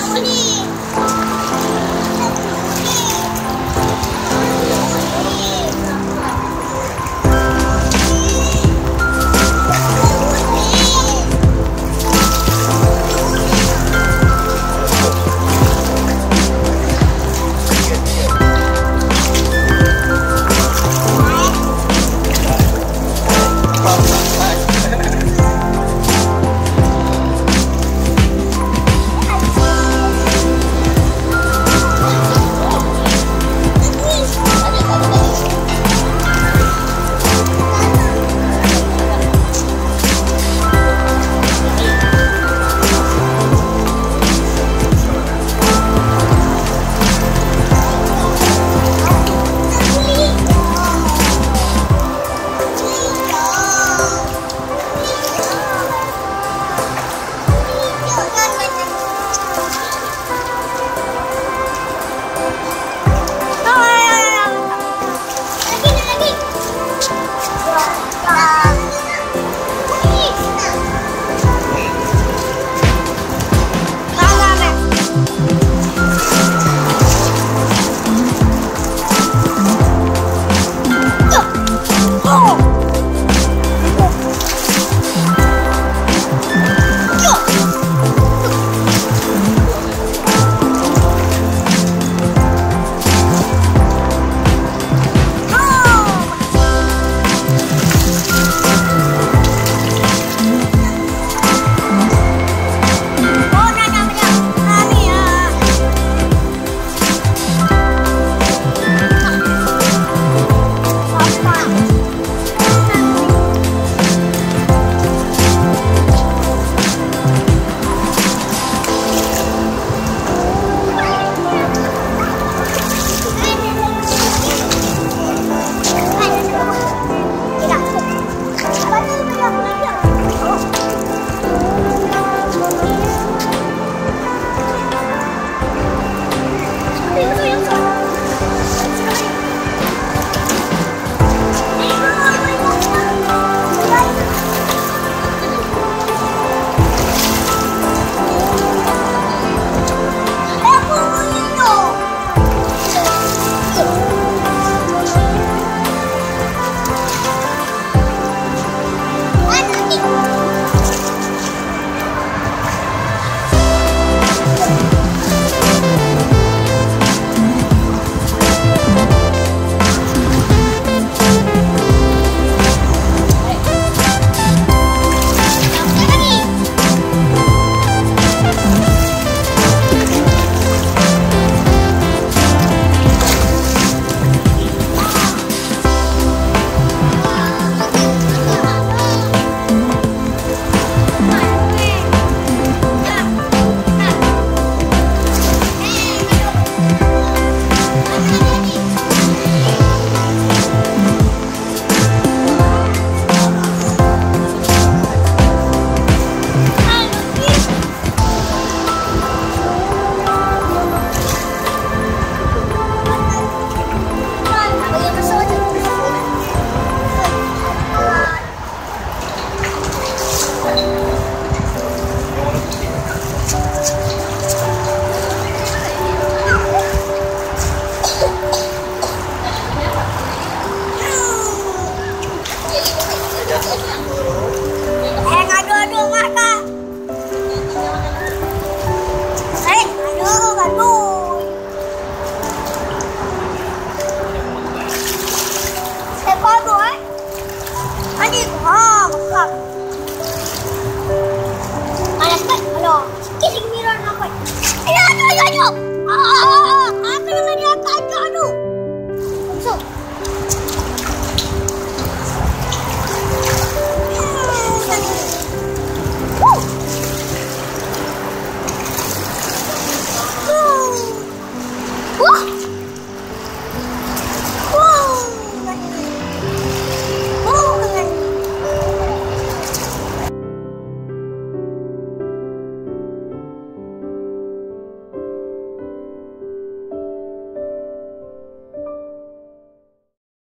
走你。